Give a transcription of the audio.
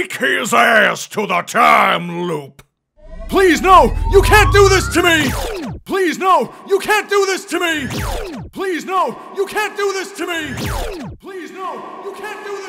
Take his ass to the time loop! Please no! You can't do this to me! Please no! You can't do this to me! Please no! You can't do this to me! Please no! You can't do